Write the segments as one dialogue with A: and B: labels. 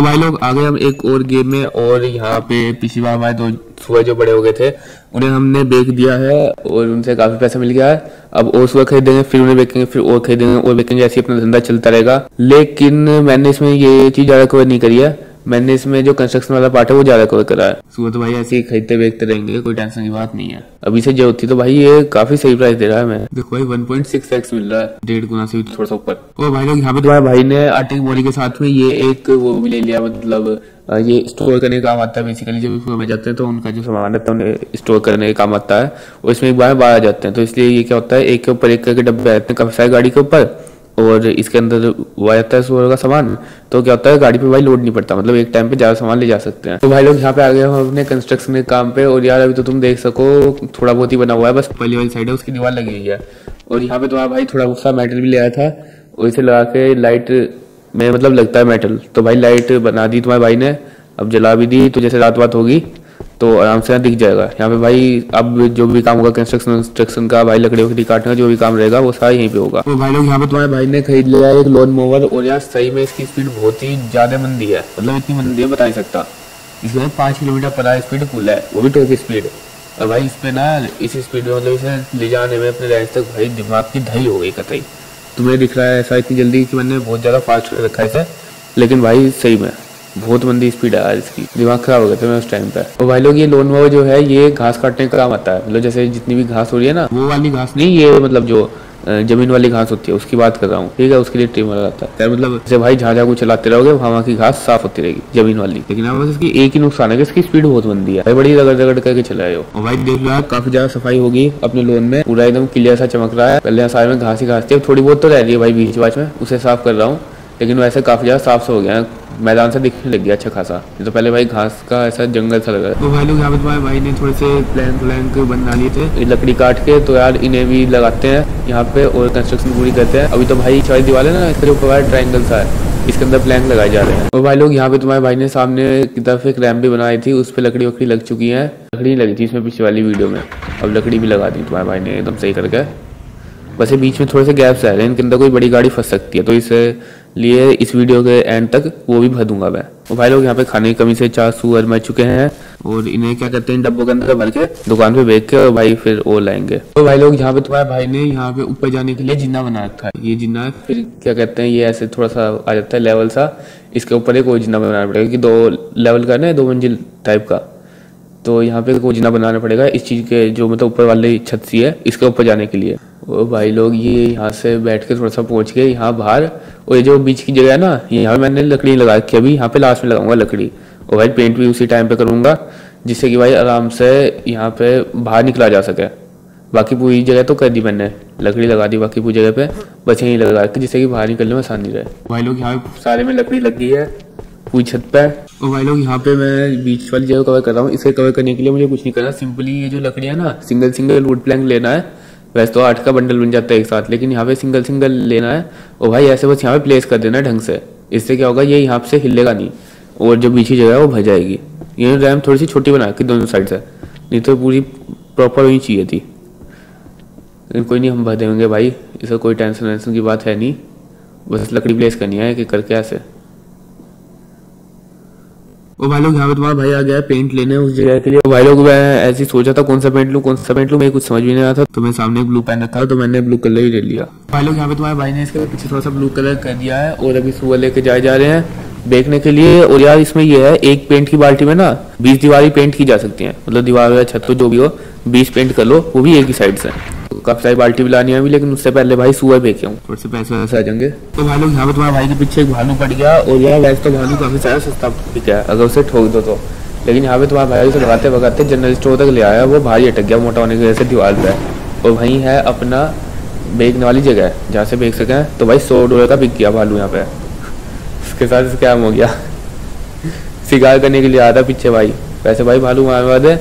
A: तो भाई लोग आगे हम एक और गेम में और यहाँ पे पिछली बार हमारे दो सुबह जो बड़े हो गए थे, उन्हें हमने बेच दिया है और उनसे काफ़ी पैसा मिल गया है। अब और सुबह खरीदेंगे, फिर उन्हें बेचेंगे फिर और खरीदेंगे, और बेचेंगे ऐसे अपना धंधा चलता रहेगा। लेकिन मैंने इसमें ये चीज़ ज़्यादा कवर नहीं करी है। मैंने इसमें जो कंस्ट्रक्शन वाला पार्ट है वो ज़्यादा कवर करा है। सुबह तो भाई ऐसे ही खरीदते बेचते रहेंगे कोई टेंशन की बात नहीं है। अभी से जो होती तो भाई ये काफ़ी सही प्राइस दे रहा है मैं देखो भाई 1.6 एक्स मिल रहा है डेढ़ गुना से भी थोड़ा सा ऊपर। और भाई लोग यहाँ पे तुम्हारे भाई ने आटे की बोरी के साथ में ये एक वो भी ले लिया मतलब ये स्टोर करने का काम आता है बेसिकली जब उसमें जाते हैं तो उनका जो सामान रहता है उन्हें स्टोर करने का काम आता है। और इसमें एक बार बाहर आ जाते हैं तो इसलिए ये क्या होता है एक के ऊपर एक करके डब्बे आते हैं काफ़ी सारी गाड़ी के ऊपर। और इसके अंदर वो आ जाता है स्टोर का सामान तो क्या होता है, गाड़ी पे भाई लोड नहीं पड़ता मतलब एक टाइम पे ज़्यादा सामान ले जा सकते हैं। तो भाई लोग यहाँ पे आ गए हम अपने कंस्ट्रक्शन के काम पे, और यार अभी तो तुम देख सको, थोड़ा बहुत ही बना हुआ है, बस पहली वाली साइड है, उसकी दीवार लगी हुई है। और यहाँ पे तुम्हारा भाई थोड़ा सा मेटल भी ले आया था, और इसे लगा के लाइट में मतलब लगता है मेटल तो भाई लाइट बना दी तुम्हारे भाई ने, अब जला भी दी तो जैसे रात बात होगी तो आराम से यहाँ दिख जाएगा। यहाँ पे भाई अब जो भी काम होगा कंस्ट्रक्शन कंस्ट्रक्शन का, भाई लकड़ी वकड़ी काटने का जो भी काम रहेगा, वो सारा यहीं पे होगा। तो भाई लोग, यहाँ पे तुम्हारे भाई ने खरीद लिया है एक लोन मोवर और यार सही में इसकी स्पीड बहुत ही ज़्यादा मंदी है। मतलब इतनी मंदी है बता नहीं सकता। इसमें पाँच किलोमीटर पर स्पीड फुल है, वो भी टॉप स्पीड और भाई इस पे ना, इस स्पीड में मतलब इसे ले जाने में अपने रेंज तक भाई दिमाग की दही हो गई कतई। तुम्हें दिख रहा है ऐसा इतनी जल्दी कि मैंने बहुत ज़्यादा फास्ट कर रखा है इसे, लेकिन भाई सही में। बहुत मंदी स्पीड है यार इसकी। दिमाग खराब हो गया था मैं उस टाइम पे और भाई लोग ये लोन मोवर जो है, ये घास काटने का काम आता है। मतलब जैसे जितनी भी घास हो रही है ना, वो वाली घास नहीं, ये मतलब जो ज़मीन वाली घास होती है, उसकी बात कर रहा हूँ। ठीक है, उसके लिए ट्रिमर आता है। मतलब जैसे भाई जहाँ को चलाते रहोगे वहाँ की घास साफ़ होती रहेगी, ज़मीन वाली। लेकिन अब इसकी एक ही नुकसान है कि इसकी स्पीड बहुत मंदी है। भाई बड़ी रगड़ रगड़ करके चलाए हो। और भाई देख यार, काफ़ी ज़्यादा सफ़ाई होगी अपने लोन में। पूरा एकदम क्लियर सा चमक रहा है। पहले सारे में घास ही घास थी थोड़ी बहुत तो रह रही है भाई बीच बाच में। उसे साफ़ कर रहा हूँ। लेकिन वैसे काफ़ी ज़्यादा साफ़ सा हो गया है। मैदान से दिखने लग गया अच्छा खासा। ये तो पहले भाई घास का ऐसा जंगल सा लगा तो भाई लोग यहाँ पे तुम्हारे भाई ने थोड़े से प्लैंक व्लैंक बना लिए थे। लकड़ी काट के तो यार इन्हें भी लगाते हैं। यहाँ पे और कंस्ट्रक्शन पूरी करते हैं। अभी तो भाई छवाई दीवार है ना इसका ऊपर ट्राइंगल सा है। इसके अंदर प्लैंक लगाए जा रहे हैं। और भाई लोग यहाँ पे तुम्हारे भाई ने सामने की तरफ़ एक रैम भी बनाई थी। उस पर लकड़ी वकड़ी लग चुकी है। लकड़ी लगी थी इसमें पिछली वाली वीडियो में। अब लकड़ी भी लगा दी तुम्हारे भाई ने एकदम सही करके। ये बीच में थोड़े से गैप्स रह रहे हैं, इनके अंदर कोई बड़ी गाड़ी फंस सकती है तो इस लिए इस वीडियो के एंड तक वो भी भर दूँगा मैं। और भाई लोग यहाँ पे खाने की कमी से चार सुअर मर चुके हैं और इन्हें क्या करते हैं, डब्बों के अंदर भर के दुकान पे बेच के और भाई फिर और लाएँगे। तो भाई लोग यहाँ पे तुम्हारे भाई ने यहाँ पे ऊपर जाने के लिए जिन्ना बना रखा है। ये जिन्ना फिर क्या कहते हैं, ये ऐसे थोड़ा सा आ जाता है लेवल सा, इसके ऊपर एक और जिन्ना बनाना पड़ेगा, क्योंकि दो लेवल का ना दो मंजिल टाइप का। तो यहाँ पे कोई जिना बनाना पड़ेगा, इस चीज़ के जो मतलब ऊपर वाली छत सी है, इसके ऊपर जाने के लिए। वो भाई लोग ये यहाँ से बैठ के थोड़ा सा पहुँच गए यहाँ बाहर। और ये जो बीच की जगह है ना यहाँ मैंने लकड़ी लगा रखी अभी यहाँ पे लास्ट में लगाऊँगा लकड़ी। और भाई पेंट भी उसी टाइम पे करूँगा जिससे कि भाई आराम से यहाँ पे बाहर निकला जा सके। बाकी पूरी जगह तो कर दी मैंने लकड़ी लगा दी बाकी पूरी जगह पे बस यहीं लगा रखी जिससे कि बाहर निकलने में आसानी रहे। भाई लोग यहाँ सारे में लकड़ी लग गई है पूरी छत पे। और भाई लोग यहाँ पे मैं बीच वाली जगह कवर कर रहा हूँ इसे कवर करने के लिए मुझे कुछ नहीं करना सिंपली ये जो लकड़ी है ना सिंगल सिंगल वुड प्लैंक लेना है। वैसे तो आठ का बंडल बन जाता है एक साथ, लेकिन यहाँ पे सिंगल सिंगल लेना है। और भाई, ऐसे बस यहाँ पे प्लेस कर देना है ढंग से। इससे क्या होगा, ये यहाँ से हिलेगा नहीं। और जो बीच की जगह है, वो भर जाएगी। ये रैम थोड़ी सी छोटी बना के दोनों साइड से। नहीं तो पूरी प्रॉपर वही चाहिए थी। लेकिन कोई नहीं, हम भर देंगे भाई। इसका कोई टेंशन वेंशन की बात है नहीं। बस लकड़ी प्लेस करनी है कि करके ऐसे। और भाई लोग यहाँ पे तुम्हारा भाई आ गया पेंट लेने उस जगह के लिए। भाई लोग मैं ऐसे सोचा था कौन सा पेंट लूँ कौन सा पेंट लूँ मेरे कुछ समझ भी नहीं आया था। तो मैं सामने ब्लू पेन रखा तो मैंने ब्लू कलर ही ले लिया। भाई लोग यहाँ पे तुम्हारे भाई ने इसके पीछे थोड़ा सा ब्लू कलर कर दिया है और अभी सुबह लेके जाए जा रहे हैं देखने के लिए। और यार इसमें यह है एक पेंट की बाल्टी में ना बीस दीवारी पेंट की जा सकती है। मतलब दीवार या छत पे जो भी हो बीस पेंट कर लो वो भी एक ही साइड से काफ़ी सारी बाल्टी भी लानी है लेकिन उससे पहले भाई सुबह बेचे हूँ। थोड़े से पैसे वैसे आ जाएँगे। तो भाई लोग, यहाँ पे तुम्हारे भाई के पीछे एक भालू पड़ गया, और यार वैसे तो भालू काफ़ी सारा सस्ता बिका है अगर उसे ठोक दो तो। लेकिन यहाँ पे तुम्हारे भाई उसे भगाते भगाते जनरल स्टोर तक ले आया, वो भारी अटक गया मोटा होने की वजह से दीवार पे। और वहीं है अपना बेचने वाली जगह जहाँ से बेच सकें। तो भाई सौ डॉलर का बिक गया भालू यहाँ पे। उसके साथ स्कैम हो गया। शिकार करने के लिए था पीछे भाई। वैसे भाई भालू मारने वाले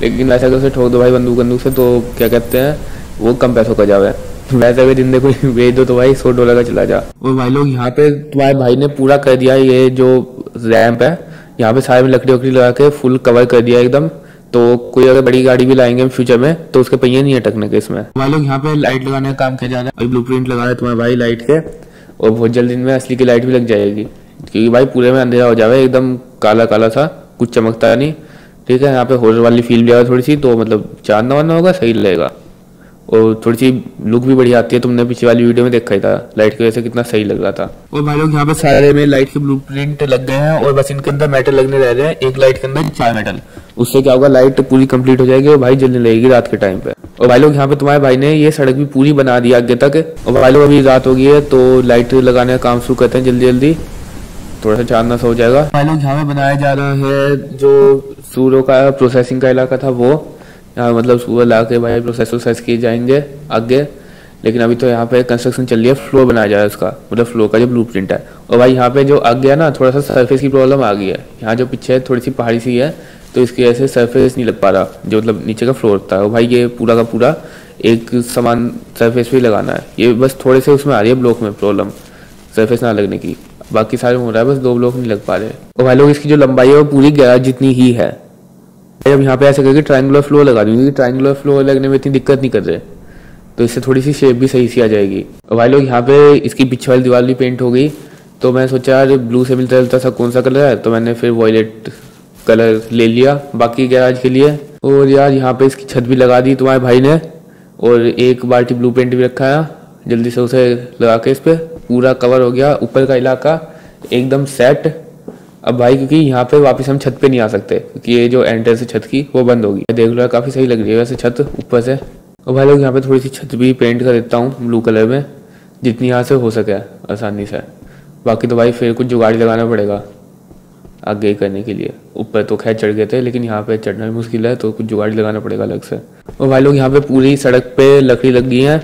A: लेकिन वैसे अगर उसे ठोक दो भाई बंदूक बंदूक से तो क्या कहते हैं वो कम पैसों का जावे। वैसे अगर जिंदे कोई बेच दो तो भाई, सौ डॉलर का चला जा। और भाई लोग यहाँ पे, तुम्हारे भाई ने पूरा कर दिया ये जो रैंप है। यहाँ पे सारे में लकड़ी वकड़ी लगा के फुल कवर कर दिया एकदम। तो कोई अगर बड़ी गाड़ी भी लाएँगे फ्यूचर में तो उसके पहिए नहीं अटकने के इसमें। भाई लोग यहाँ पे लाइट लगाने का काम किया जा रहा है। ब्लू प्रिंट लगा रहे तुम्हारे भाई लाइट के। और बहुत जल्दी इनमें असली की लाइट भी लग जाएगी। क्योंकि भाई पूरे में अंधेरा हो जाएगा एकदम काला काला सा, कुछ चमकता नहीं। ठीक है, यहाँ पे हॉरर वाली फील भी आएगा थोड़ी सी तो मतलब चांदना वाना होगा, सही रहेगा। और थोड़ी सी लुक भी बढ़िया आती है तुमने पिछली वाली वीडियो में देखा ही था लाइट की वजह से कितना सही लग रहा था। और भाई लोग यहाँ पे सारे में लाइट के ब्लू लग गए हैं और बस इनके अंदर मेटल लगने रह रहे हैं एक लाइट के अंदर चार मेटल उससे क्या होगा लाइट पूरी कंप्लीट हो जाएगी और भाई जलने लगेगी रात के टाइम पे। और भाई लोग यहाँ पे तुम्हारे भाई ने ये सड़क भी पूरी बना दी आगे तक। और भाई लोग अभी रात हो गई है तो लाइट लगाने का काम शुरू करते हैं जल्दी जल्दी। थोड़ा सा चांदना सा हो जाएगा। भाई लोग यहाँ पे बनाया जा रहा है जो सूरों का प्रोसेसिंग का इलाका था वो। यहाँ मतलब सुबह ला के भाई प्रोसेस वोसेस किए जाएँगे आगे, लेकिन अभी तो यहाँ पे कंस्ट्रक्शन चल रही है फ्लोर बनाया जा रहा है उसका मतलब फ्लोर का जो ब्लू प्रिंट है। और भाई यहाँ पे जो आ गया ना थोड़ा सा सरफेस की प्रॉब्लम आ गई है। यहाँ जो पीछे थोड़ी सी पहाड़ी सी है तो इसकी वजह से सरफेस नहीं लग पा रहा, जो मतलब नीचे का फ्लोर था और भाई ये पूरा का पूरा एक समान सरफेस पे लगाना है। ये बस थोड़े से उसमें आ रही है ब्लॉक में प्रॉब्लम सरफेस ना लगने की। बाकी सारे हो रहा है, बस दो ब्लॉक नहीं लग पा रहे। और भाई लोग इसकी जो लंबाई है, वो पूरी गैराज जितनी ही है। अब यहाँ पे ऐसे करके ट्राइंगुलर फ्लोर लगा दूँगी, क्योंकि ट्राइंगुलर फ्लोर लगने में इतनी दिक्कत नहीं कर रहे। तो इससे थोड़ी सी शेप भी सही सी आ जाएगी। और भाई लोग, यहाँ पे इसकी पीछे वाली दीवार भी पेंट हो गई। तो मैं सोचा, यार ब्लू से मिलता जुलता सा कौन सा कलर है? तो मैंने फिर वॉयलेट कलर ले लिया बाकी गैराज के लिए। और यार, यहाँ पे इसकी छत भी लगा दी तुम्हारे भाई ने। और एक बाल्टी ब्लू पेंट भी रखा है। जल्दी से उसे लगा के इस पर पूरा कवर हो गया। ऊपर का इलाका एकदम सेट अब भाई, क्योंकि यहाँ पे वापस हम छत पे नहीं आ सकते, क्योंकि ये जो एंटर है छत की, वो बंद होगी। देख लो काफ़ी सही लग रही है वैसे छत ऊपर से। और भाई, लोग यहाँ पे थोड़ी सी छत भी पेंट कर देता हूँ ब्लू कलर में, जितनी यहाँ से हो सके, आसानी से। बाकी तो भाई, फिर कुछ जुगाड़ी लगाना पड़ेगा, आगे करने के लिए। ऊपर तो खैर चढ़ गए थे, लेकिन यहाँ पे चढ़ना भी मुश्किल है तो कुछ जुगाड़ी लगाना पड़ेगा अलग से। और भाई, लोग यहाँ पे पूरी सड़क पे लकड़ी लग गई है।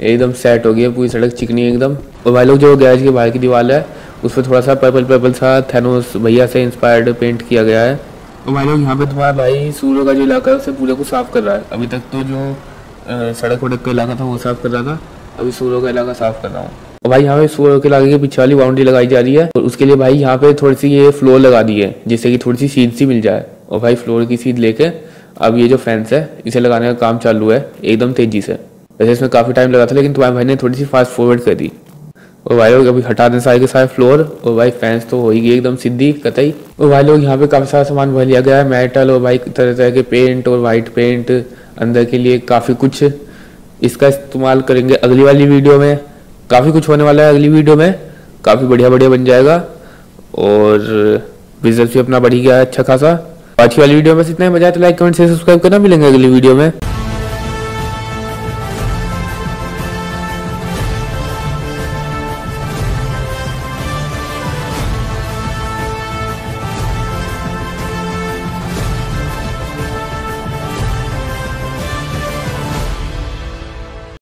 A: एकदम सेट हो गई है पूरी सड़क, चिकनी एकदम। और भाई, लोग जो गैरेज के बाहर की दीवार है उस पर थोड़ा सा पर्पल पर्पल सा थैनोस भैया से इंस्पायर्ड पेंट किया गया है। तो भाई लोग यहाँ पे तुम्हारा भाई सूर्य का जो इलाका है उसे पूरे को साफ़ कर रहा है। अभी तक तो जो सड़क वड़क का इलाका था वो साफ़ कर रहा था। अभी सूर्य का इलाका साफ़ कर रहा हूँ। और भाई यहाँ पे सूर्य के इलाके के पीछे वाली बाउंड्री लगाई जा रही है। और उसके लिए भाई यहाँ पे थोड़ी सी ये फ्लोर लगा दी है जिससे कि थोड़ी सी सीध सी मिल जाए। और भाई फ्लोर की सीध लेके अब ये जो फेंस है इसे लगाने का काम चालू है एकदम तेज़ी से। वैसे इसमें काफ़ी टाइम लगा था लेकिन तुम्हारे भाई ने थोड़ी सी फास्ट फॉरवर्ड कर दी। और भाई लोग अभी हटा दें सारे के सारे फ्लोर और भाई फैंस तो हो ही गई एकदम सीधी, कतई। और भाई लोग यहाँ पे काफ़ी सारा सामान भर लिया गया है मेटल और भाई तरह तरह के पेंट और वाइट पेंट अंदर के लिए काफ़ी कुछ। इसका इस्तेमाल करेंगे अगली वाली वीडियो में। काफ़ी कुछ होने वाला है अगली वीडियो में। काफ़ी बढ़िया बढ़िया बन जाएगा। और बिज़नेस भी अपना बढ़ी गया है अच्छा खासा। आज वाली वीडियो में बस इतना ही। मज़ा आया तो लाइक कमेंट से सब्सक्राइब करना। मिलेंगे अगली वीडियो में।